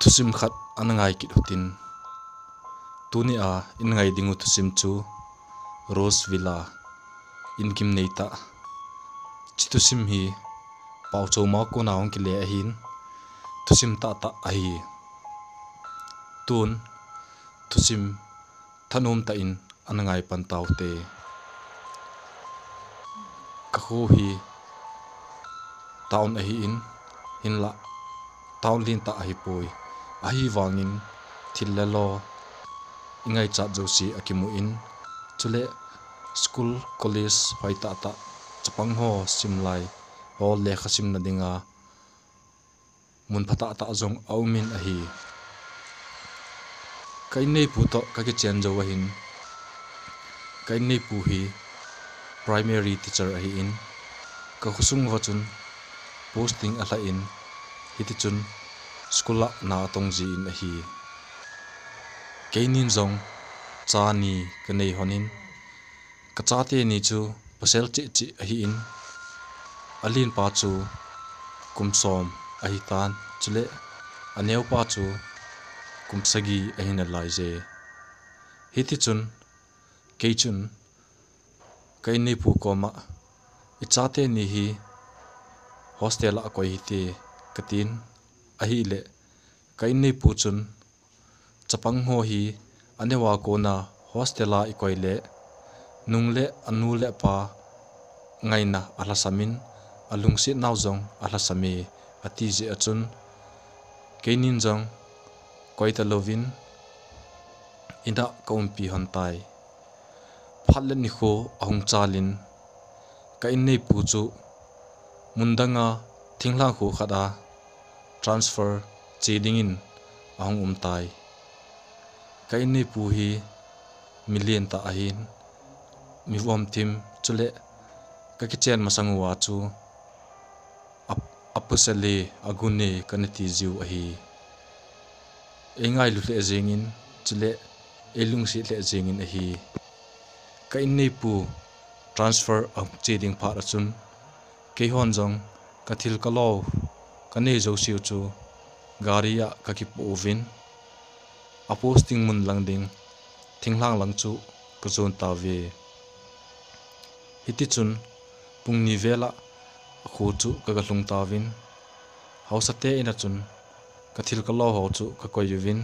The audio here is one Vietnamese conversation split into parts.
thusim khat anangai kit hutin tuni a ingai dingu thusim chu rose villa inkim neita. Chitusim hi pau ma ko naung ki le hin thusim ta ta a hi. Tun thusim thanum ta in anangai pan tau te. Ka khu hi taun a hi in hin la taun lin ta a hi poi a hi wangin thil le lo ingai cha jo si akimu in chule school, college phai ta ta chapang ho simlai. Ho le khasim na dinga. Mun phata ta zong aumin a hi kai nei pu to ka ki chen jo hin kai nei pu hi primary teacher a hi in. Ka khusung wa chun posting a la in hiti chun skula na tong ji in a hi. Keinin zong cha ni ka nei honin. Ka cha te ni chu, pasel chi chi a hi in. Alin pa chu, kum som hi tan chule aneu pa chu, kum sagi a hin a lai je hiti chun ke chun kai nei pu ko ma. I cha te ni hi, hostel a koi hi te katin ahi le kainei puchun chapang ho hi anewa kona hostela ikoi le. Nungle anu le pa ngaina alasamin alungsi nauzong alasami. Ati je achun keinin jong koita lovin ina kaumpi hontai phalle ni kho ahung chalin kainei puchu mundanga thingla khu khada. Transfer cheding in ahung umtai. Ka in nei pu hi million ta ahin. Mi vom tim chule ka ki chen masang wa chu. Apusale agune kanati ziu ahi. Engai lu le jengin chule elung si le jengin ahi. Ka in nei pu transfer of cheding ra chun. Ke hon jong ka thil ka ka ne jo siu chu garia ka ki pu vin a posting mun lang ding thinglang lang chu ka zon ta ve. Hiti chun pung ni vela khu chu ka ga hlung ta vin. Hausa te ina chun ka thil ka lo ho chu ka koi vin.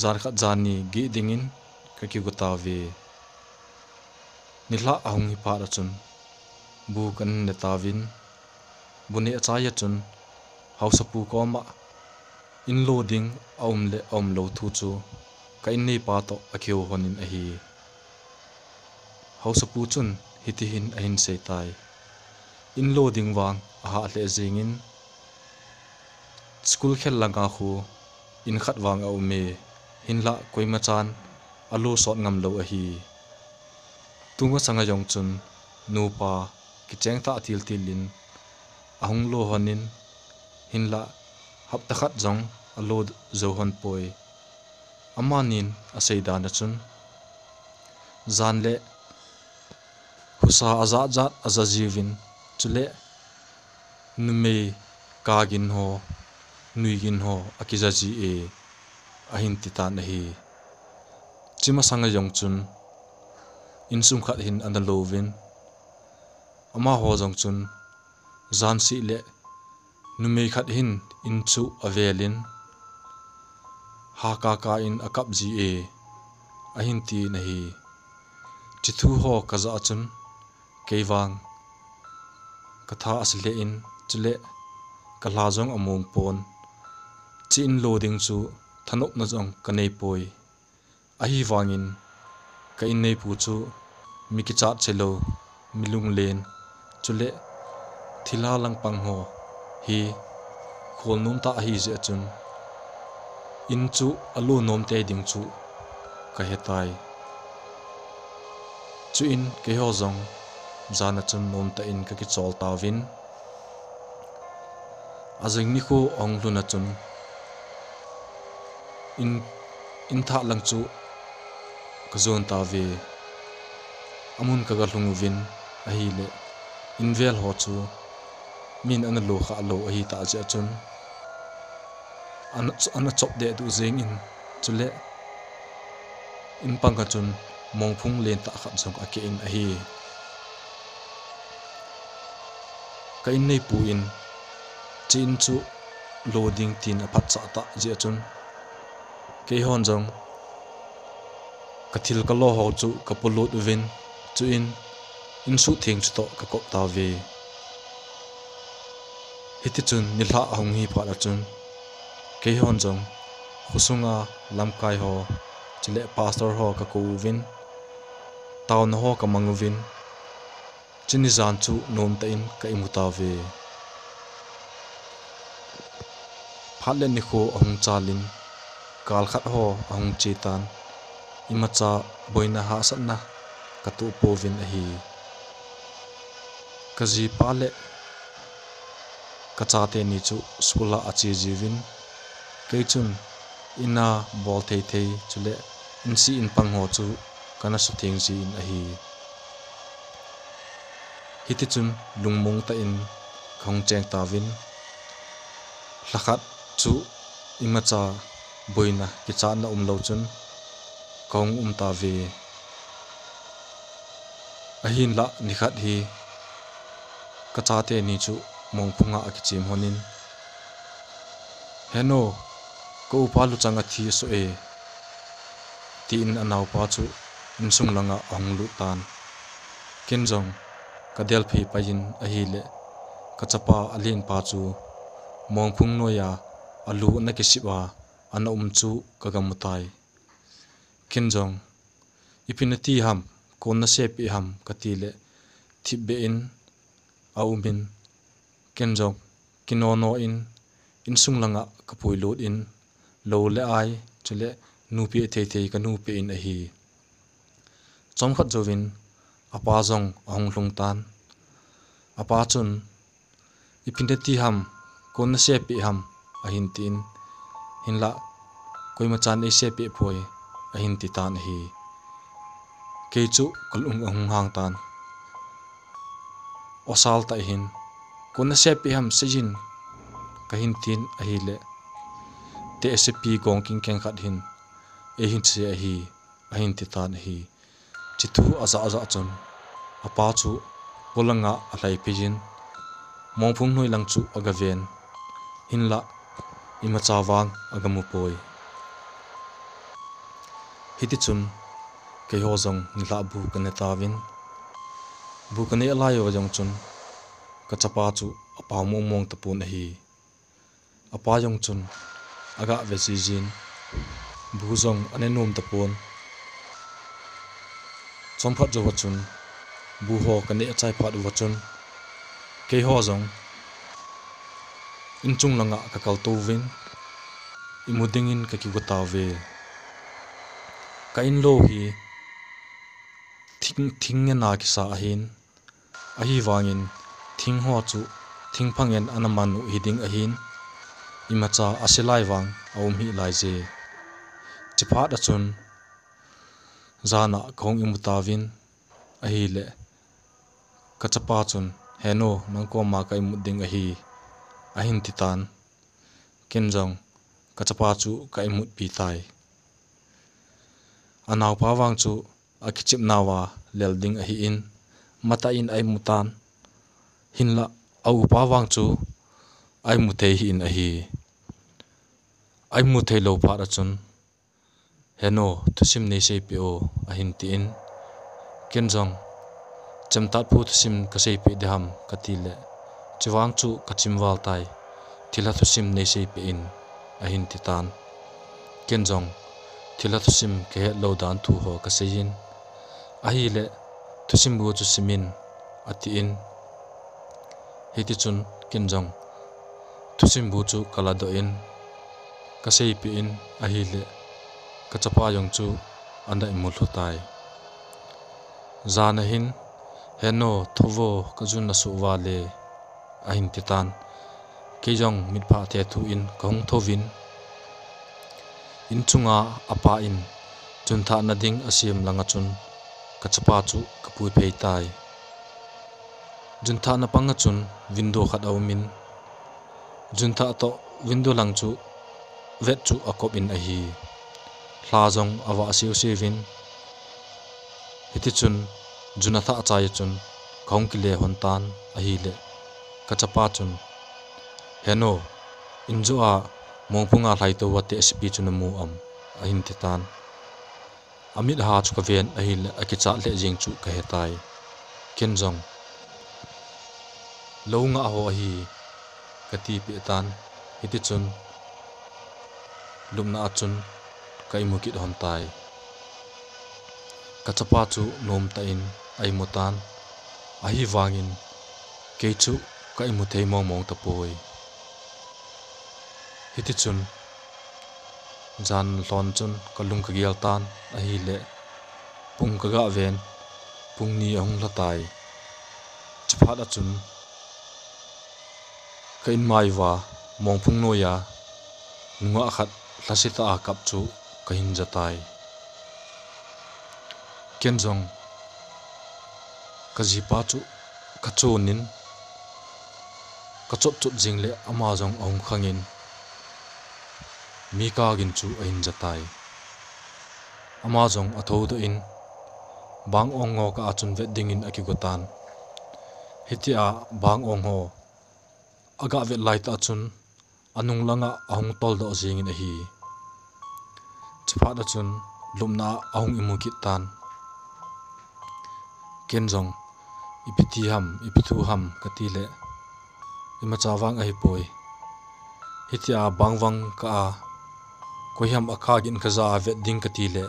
Zar kha jani gi dingin ka ki gu ta ve. Nihla ahung hi pa chun bu kan ne ta vin bune achaya chun hausa pu ko ma, in loading aum le aum lo thu chu, ka in nei pa to akhiu honin a hi. Hausa pu chun hiti hin ahin hin tai. In loading wang, a ha le zingin school khel langa khu, in khat wang au me, hin la koima chan alo sot ngam lo a hi. Tunga sanga yong chun, nu pa, ki cheng ta til tilin ahung lo honin hin la hap takhat jong alo zohon poi. Amanin aseida na chun. Zan le husa aza jat aza jivin chule nume kagin ho nuigin ho akiza ji e ahin tita nahi chima sanga yong chun insum khat hin andal lovin ama ho jong chun zan si le numei khat hin in chu avelin ha ka ka in akap ji e. Ahin ti na hi. Thu ho kaza chun. Keiwang katha asle in. Chule kala jong among pon chin loading chu thanop na jong kanei poi. A wangin ka in nei pu chu. Mi ki chat chelo milung len. Chule thila lang pang ho. Hi khol num ta hi je chun in chu alu nom te ding chu, ka hetai chu in ke ho zong zana chun nom ta in ka ki chol ta vin. Azing ni khu ong lu na chun in in tha lang chu ka zon ta ve. Amun ka ga lung vin a hi le in vel ho chu min an lo kha lo hi ta cha chun an an chop de du zeng in. Chule in pang ka chun mong phung len ta kham song a ke in a hi. Ka in nei pu in. Chin chu loading tin a phat cha ta je chun ke hon jong ka thil ka lo ho chu ka pulut vin chu in in su thing chu to ka kop ta ve hiti chun nilha hong hi pha la chun. Ke hon jong khusunga lam kai ho, chile pastor ho ka ko vin. Tawn ho ka mangu vin. Chini zan chu nom ta in ka imuta ve. Phatle ni kho ahung chalin kal khat ho ahung chetan. Imacha boina ha sanna các tu povin a hi. Kazi pale ka chate ni chu skula achi jiwin keichun ina bol thei thei chule insi in pang ho chu kana su thing ji in a hi. Hiti chun lungmung ta in khong cheng ta vin. Lakhat chu imacha boina ki cha na um lo chun kong um ta ve. Ahin la nikhat hi ka cha te ni chu mong phunga a ki chim honin heno ko pa lu changa thi so e tin anaw pa chu in sung langa ong lu tan kin jong ka del phi pa yin a hi le ka chapa alin pa chu mong phung no ya alu na ki siwa ana um chu ka gamutai kin jong ipinati ham kon na se pi ham ka ti le thi be in a umin kin jong kinono in in sung langa ah, ka pui lut in, lo le ai chule nu pi thei thei ka nu pi in a hi. Chom khat jovin apa zong ahong lung tan, apa chun ipinati ham kon na se pi ham a hin tin hin la koi ma chan ei se pi phoi a hin ti tan hi. Ke chu kalung um hang tan. Osal ta hin. puna sepi ham sejin kahin tin ahile te sp gongking keng khat hin e hin se ahi ahin ti tan hi chithu aza aza chon apa chu polanga alai pijin mongphung noi lang chu aga ven hin la ima chawang aga mu poi. Hiti chun ke ho jong nila bu kane tawin bu kane alai ho jong chun ka chapa chu apa mong mong tapun hi. Apa yong chun, aga ve chi jin. Bu zong ane nom tapun. Chom phat jo chun bu ho ka ne chai phat wa chun. Ke ho zong, in chung langa ka kal to vin. Imuding in ka ki wata ve. Ka in lo hi, thing thing na ki sa hin ahi hi wangin thing ho chu thing phangen anaman u hiding ahin, imacha asilai wang aum hi lai je chiphat achun zana khong imutawin, ahi le, kachapa chun, heno nangko ma kai muding ahi, ahin titan kinjong kachapa chu kai mut pi tai anaw pa wang chu akichip nawa lelding ahi in, mata in ai mutan hin la au pa wang chu ai mu thei hin a hi. Ai mu thei lo pa ra chun. Heno thusim nei sei pe o a hin ti in. Ken jong chamtat phu thusim ka sei pi de ham ka ti le. Chiwang chu kachim wal tai thila thusim nei sei pi in a hin ti tan. Ken jong thila thusim ke lo dan thu ho ka sei in. A hi le thusim bu chu simin ati in. Hiti chun kinjong. Thusim bu chu kala do in. Ka sei pi in a hi le ka chapa yong chu anda imul hutai zana hin heno thovo ka jun na su wa le a hin titan ke jong mit pha the thu in kong thovin in chunga apa in. Chun tha na ding asim langa chun. Ka chapa chu ka pui phei tai jun tha na panga chun, window khat au min. Jun tha to, window lang chu, vet chu akop in a hi. Hla zong awa siu sivin hiti chun junatha achai chun, khong ki le hon tan a hi le. Ka chun. Heno injo a mongpunga lai to wate sp chun mu am, a hin ti tan. Amit ha chu ka ven a hi le akicha le jing chu ka hetai ken jong lo nga ho hi ka ti pi tan hiti chun lumna chun kai mukit hon tai ka chapa chu nom ta in ai mutan a hi wangin ke chu kai mu thei mong mong ta poi hiti chun jan lon chun kalung ka gial tan a hi le pung ka ga ven pung ni ong la tai chaphat a chun ka in mai wa mong phung no ya. Nunga khat hlasita a kap chu ka hin jatai ken jong ka jipa chu ka chunin ka chot chot jing le ama jong ong khangin mi ka gin chu a hin jatai ama jong a tho do in. Bang ong ngo ka achun ve ding in akigotan hitia bang ong ho aga ve light achun anung langa ahung tol da jing in a hi. Chpha da chun lumna ahung imu ki tan. Kenjong ipiti ham ipithu ham kati le. Ima chawang a poi. Hitia bangwang ka a. Koyam akha gin khaza ve ding kati le.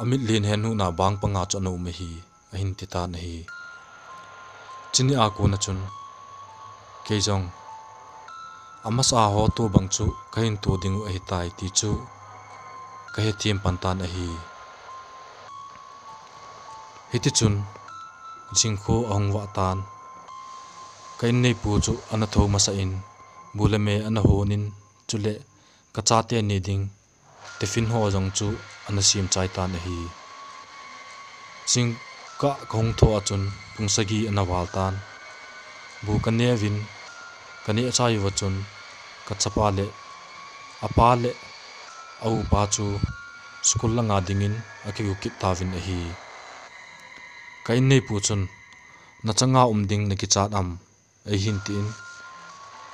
Amit lin hen hu na bang panga chano me hi ahin ti ta na hi. Chini a ko na chun. Keijong amas a ho tu bang chu kain tu dingu a hitai ti chu. Ka he thiam pantan a hi hiti chun jingkho ong wa tan. Kain nei pu chu ana tho masa in. Bulame ana honin chule ka cha te ni ding. Te fin ho jong chu ana sim chai tan a hi ching ka khong tho a chun pungsagi ana wal tan. Bu ka kani win ka ne chai chun ka chapa le, apa le, au pa chu school la nga dingin akiu kit tawin a hi kai nei pu chun, na changa um ding na ki chat am, ai hin tin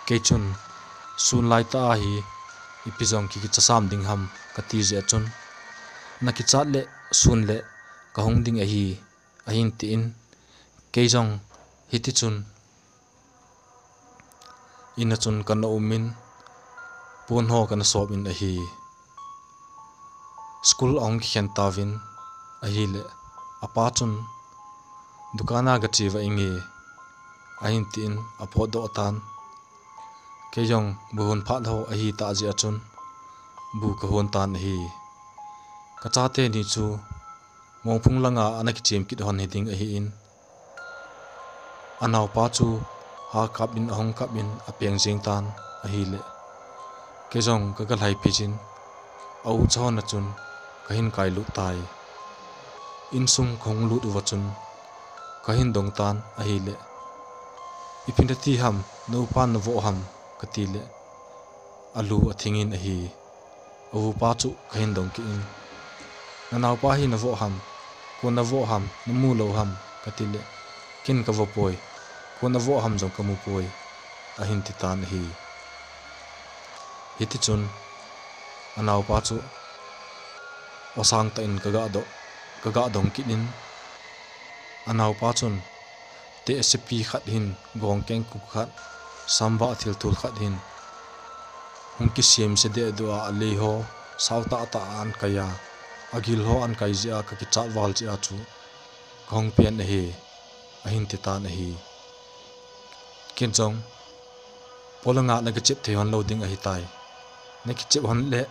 ke chun, sun lai ta hi ipizong ki ki chasam ding ham, ka ti je chun. Na ki chat le, sun le, ka hong ding a hi a hin tin ke jong hiti chun ina chun kan umin pun ho kan sob in a hi school ong khian tawin a hi le, apa chun? Dukana ga chiwa ingi ahin tin apho do tan. Ke yong buhun phat ho a hi ta ji achun bu ka hon tan hi ka cha te ni chu. Mong phung langa anak chim kit hon heding a hi in. Anaw pa chu ha kap in hong kap in apeng jing tan, a hi le. Ke jong ka ka lai phijin au chon na chun, ka hin kai lu tai. In sung khong lu vật wa chun kahin dong tan, a hi le. Ipinda ti ham, no pan nô vo ham, ka ti le. Alu a thingin a hi. Awu pa chu kahin dong ki in. Na naw pa hi na vo ham. Ko na vo ham, na mu lo ham, ka ti le. Kin ka vo poi ko na vo ham jong kamu poi, a hin ti tan hi. Hiti chun anau pa chu osang ta in kaga do kaga dong ki in anaw pa chun, te sp khat hin gong keng ku khat samba thil thul khat hin. Hun ki siam se de do a le ho sauta ta an kaya agil ho an kai zia ka ki chal wal chi a chu gong pian hi ahin ti ta na hi. Kin chong polanga na ka chip the hon loading a hi tai na ki chip hon le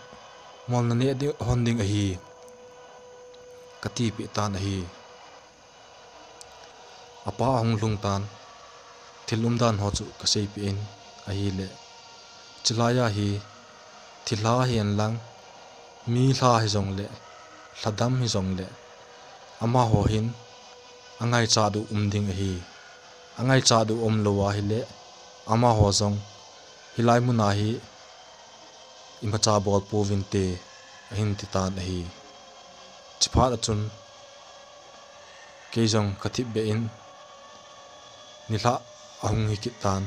mol na ne di hon ding a hi ka ti pi ta na hi apa hong lung tan thilum dan ho chu ka sei pi in a hi le chilaya hi thila hian lang mi hla hi zong le hladam hi zong le ama ho hin angai cha du um ding hi angai cha du om lowa hi le ama ho zong hilai mu na hi ima cha bol pu vin te hin ti tan hi chipha la chun ke keijong kathip be in nila ahung hi kitan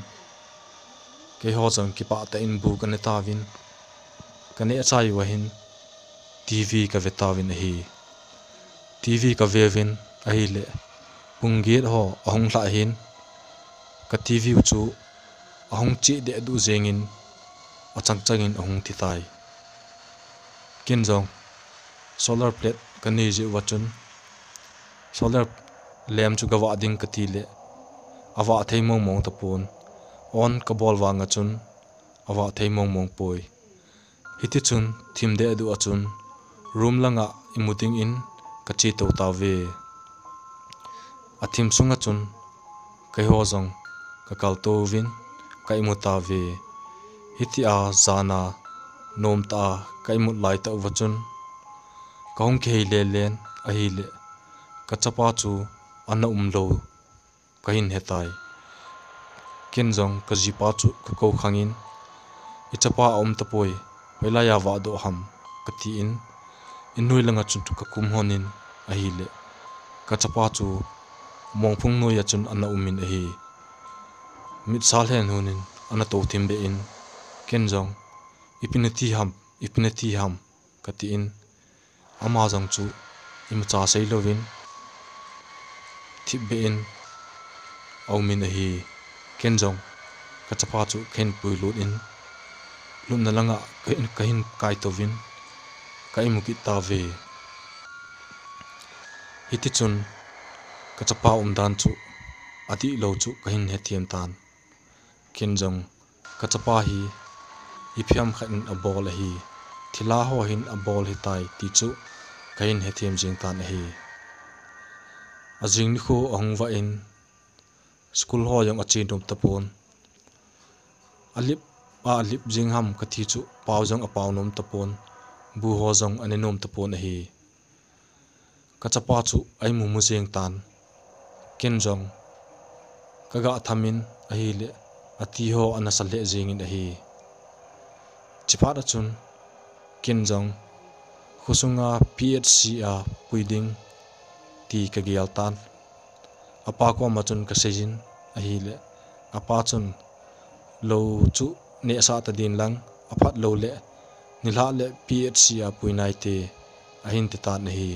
ke ho chang ki pa ta in bu kan ta vin kan e cha yu hin tv ka ve ta vin hi tv ka ve vin ahi le pungit ho ahung la hin ka tv chu ahung chi de du zengin achang changin ông thi tai kin jong solar plate kan ni ji wachun solar lem chu gawa ding ka ti le. Awa thei mong mong ta pon on ka bol wanga chun. Awa thei mong mong poi. Hiti chun, thim de du achun room langa imuting in, ka chi to ta ve. Athim sunga chun kai ho zong kakal tovin kaimuta ve hitia zana nomta kaimut kai mu lai ta wachun kaung khei le len, a le ka chu ana umlo kahin hetai. Kinjong kajipa chu ka khangin. Ichapa om tapoi hoila ya wa do ham kati in. Inui langa chun tu kakum honin, a hi le ka chu mongphung noi achun chun ana umin a mit sal hen hunin ana to tim be in ken jong ipina ti ham ipina ti ham kati in ama jong chu im cha sei lovin thi be in au min hi ken jong ka chapa chu khen pui lut in. Lum na langa kain kain kai to vin kai mu ki ta ve hiti chun ka chapa um dan chu ati lo chu kain he thiam tan ken jong ka hi i phiam khan a bol hi thila ho hin a bol hi tai ti chu kain he thiam jing tan hi. A jing ni khu ong va in, school ho yong a chin dum tapon alip a alip jing ham kathi chu pau jong a pau nom tapon bu ho jong ane nom tapon hi. Kachapa chu ai mu mu jing tan, kin jong kaga thamin ahi le ati ho ana sale jing in a hi chipat achun ken jong khusunga phc a puiding, ti ka gial tan apa ko machun ka sejin ahi le. Apa chun lo chu ne sa ta din lang. Aphat lo le nilha le phc a puinai te ahin ti ta nahi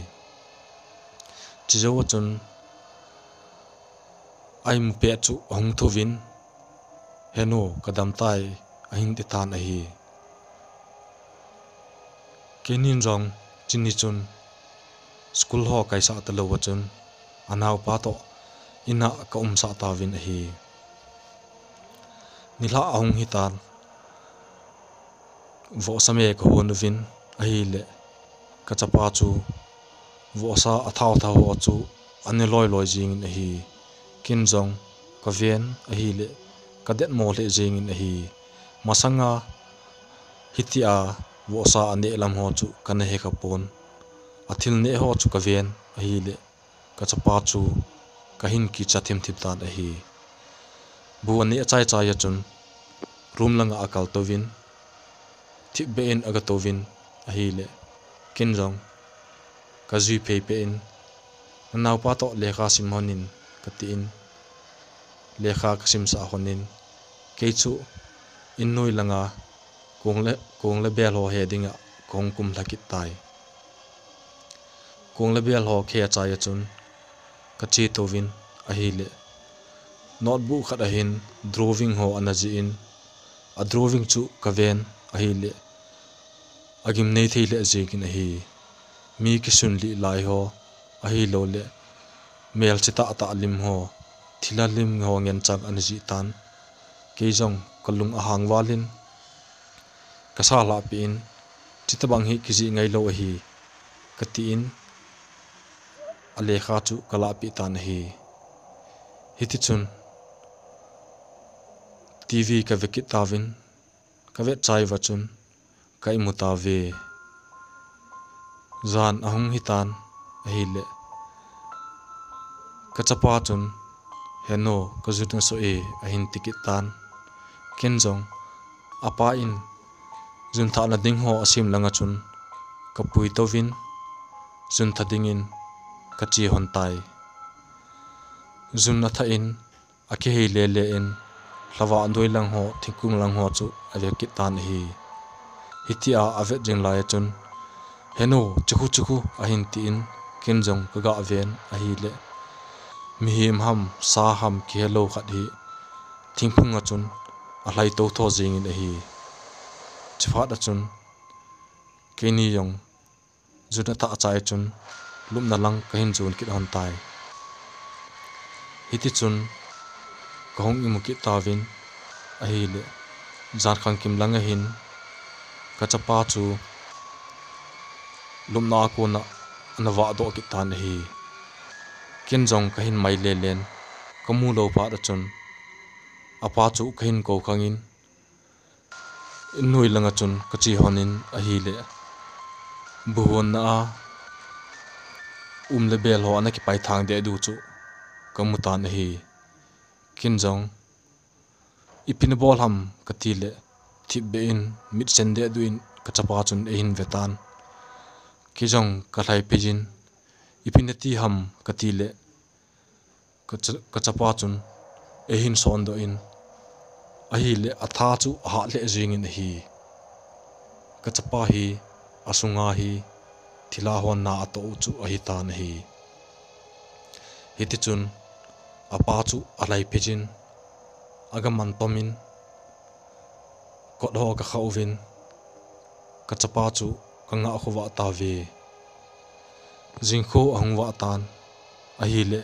chizo chun ai mu pe chu hong thu vin heno kadam tai ahin hin te ta na kenin rong chini chun. School ho kaisa ta lo chun. Anau pa to, ina ka um sa ta vin hi nila ahung hi tan vo same ko hon vin ahi le. Ka chapa chu. Vo sa a thau ho chu. Ane loi loi jing ahi. Hi kin jong, ka vien ahi le. Ka det mo le jing in hi masanga hitia vo sa ane lam ho chu kan he ka pon athil ne ho chu ka ven a hi le ka chapa chu kahin ki chathim thip tan a hi bu ani achai chai ya chun room langa akal tovin thi be in aga tovin a hi le kin rong ka zui pe pe in naw pa to lekha sim honin ka ti in lekha ka sim sa honin ke chu in noi langa kong le kong le bel ho he dinga kong kum lakit tai. Kong le bel ho khe trái ya chun, ka chi tovin a hi le. Notebook khat a hin drawing ho anaji in. A drawing chu ka ven, a hi le. Agim nei thei le jekin a hi. Mi ki sun li lai ho, a hi lo le. Mel chita ata lim ho, thila lim ho ngen chang anh ji tan ke jong kalung a hang walin ka sa la pi in chitabang hi ki ji ngai lo hi ka ti in ale kha chu kala pi tan hi hiti chun tv ka vekit tawin ka vet chai wa chun kai imu ta ve zan ahung hitan hi le ka chapa chun heno ka zutun so e ahin tikit tan ken jong apa in zun tha na ding ho asim langa chun kapui to vin zun tha in, ka chi hon tai. Zun na tha in akhi hi le le in hlawa andoi lang ho thingkung lang ho chu ave ki tan hi. Hitia ave jing lai chun heno chúc chuku ahin ti in kinjong ka ga viên a hi le. Mi ham sa ham ki hello khat hi thingphung a chun a hlai to tho jing in a hi. Chifat a chun. Keni yong. Zuna ta chai chun. Lum na lang ka hin chun kit hon tai. Hiti chun. Ka hong imu ki tawin a hi le. Zar khang kim lang a hin. Ka chapa chu. Lum na ko na na wa do ki tan hi. Kin jong ka hin mai le len. Ka mu lo pa da chun. Apa chu ka ko khangin nui langa chun ka chi honin a hi le buhon na a um le bel ho ana ki pai thang de du chu kamutan hi kin jong ipin bol ham ka ti le thi be in mit sen de du in ka chapa chun e hin vetan ki jong ka pejin ipin ti ham ka ti le ka chun e hin son do in a hi le a tha chu a ha le jing in hi ka chapa hi asunga hi thila hon na to chu a hi tan hi. Hiti chun apa chu a lai pejin aga man tomin, ko do ka khauvin ka chapa chu ka nga khuwa ta ve. Jingkho ahungwa tan a hi le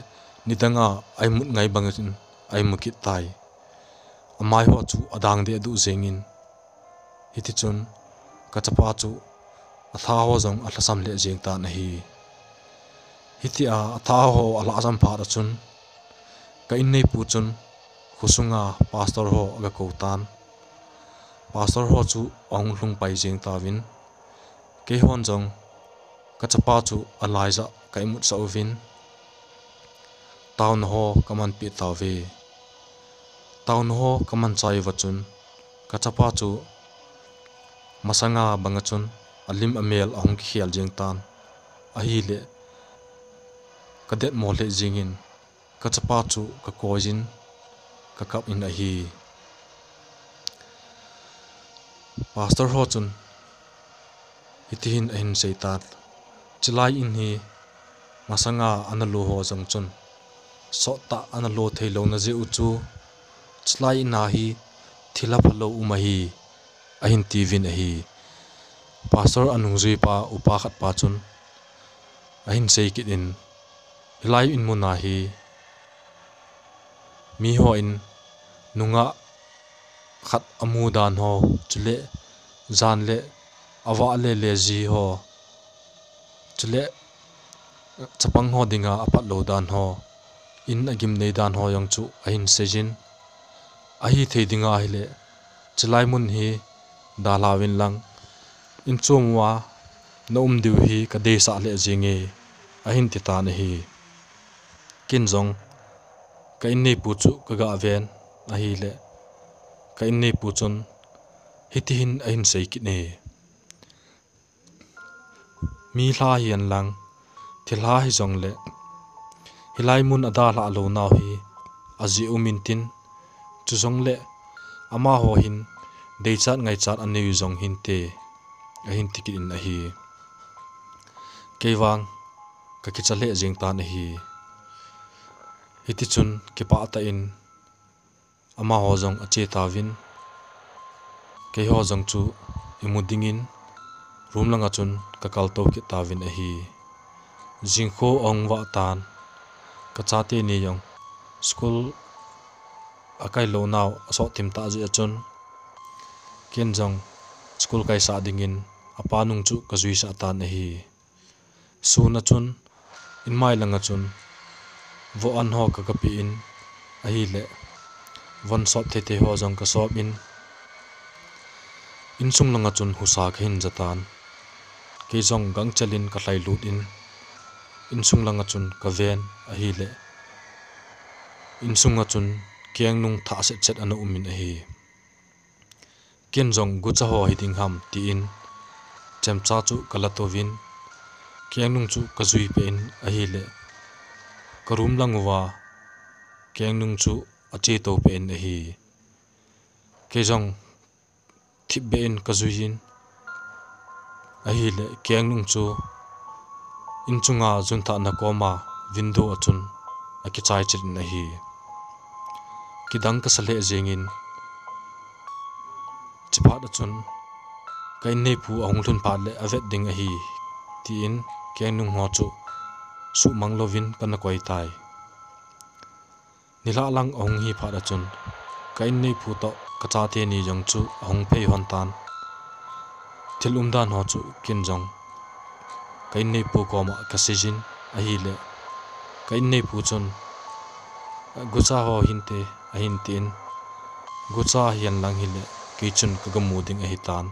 nidanga aimut ngai bangin aimukit tai amai ho chu adang de du zengin. Hiti chun ka chapa chu a tha ho zong a thasam le jeng ta na hi hiti a tha ho ala azam pha da chun ka in nei pu chun khusunga pastor ho aga ko tan pastor ho chu ong lung pai jeng ta win ke hon jong ka chapa chu alaiza kai mut sa vin town ho kaman pi ta ve town ho kaman chai wa chun. Chu masanga bangachun alim amel ahong khial jing tan. A hi le ka mo le jingin kachapa chu ka kojin ka kap in ahi. Pastor ho chun. Hitihin ahin hin seitat. Chilai in hi masanga analu ho jong chun. So ta theilo na je uchu chlai na hi thila phalo umahi ahin tivin hi. Pastor anungzui pa upa khat pa chun. Ahin sei kit in. Hilai in muna hi. Mi ho in. Nunga khat amu dan ho chule zan le awa le le ji ho. Chule eh, chapang ho dinga apat lo dan ho. In agim nei dan ho yong chu ahin sejin. Ahi theidinga dinga hi mun hi dalawin lang. Inchumwa chumwa um diu hi, ka de le jinge ahin ti ta hi. Kinjong ka in nei pu chu ka ga ven a le. Ka in nei pu chun hiti hin ahin sei ne. Mi hla hian lang thil hi jong le. Hilai mun ada hla lo naw hi azi umin tin. chu zong le ama ho hin dei chat ngai chat an nei zong hin te. A hin tikit in a hi. Kewang ka ki chale jing ta na hi. Hiti chun ke pa ta in. Ama ho zong a che ta win. Ke ho zong chu imuding in. Room langa chun ka kal to ki ta win a hi. Jing kho ong wa tan. Ka cha te ni yong. School akai lo naw aso tim ta ji achun ken jong, school kai sa dingin, apa nung chu ka zui sa ta na hi. Su na chun, in mai langa chun. Vo an ho ka kapi in, a hi le. Von sop the the ho jong ka sop in in sung langa chun husa ka hin jatan ke jong gang chalin ka lai lut in in sung langa chun ka ven, a hi le. In sunga chun kiang nung tha se chet anu umin hi. Kian jong gu cha ho hi ding ham, ti in. Chem cha chu kalatovin. Kiang nung chu kazui pe in, a hi le. Karum langwa kiang nung chu ache to pe in a hi. Ke jong thip be in kazui in a hi le, kiang nung chu. In chunga jun tha na ko ma, window achun. A ki chai chin na hi kidang ka sale jengin chipat achun kai nei pu ong thun pa le avet ding a hi. Ti in keng nung ho chu, su mang lovin kan koi tai. Nila lang ong hi pha da chun kai nei pu to ka cha te ni jong chu ong phei hon tan. Thil um dan ho chu kin jong kai nei pu ko ma ka sijin a hi le. Kai nei pu chun gucha ho hin te ahin tin gucha hian lang hile kitchen ka gamu ding a hitan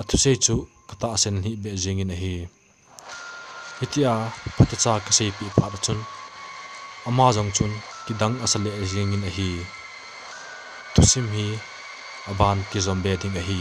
athu sei chu kata sen hi be jing in hi hitia patacha ka sei pi pa chun ama jong chun ki dang asale jing in hi tusim hi aban ki zombe ding a hi